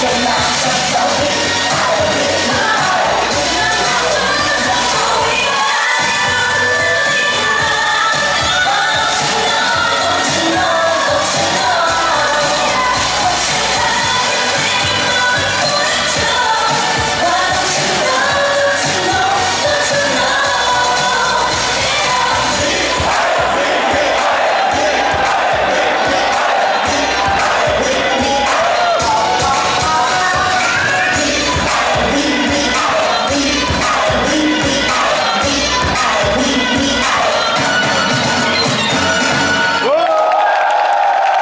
Shut up.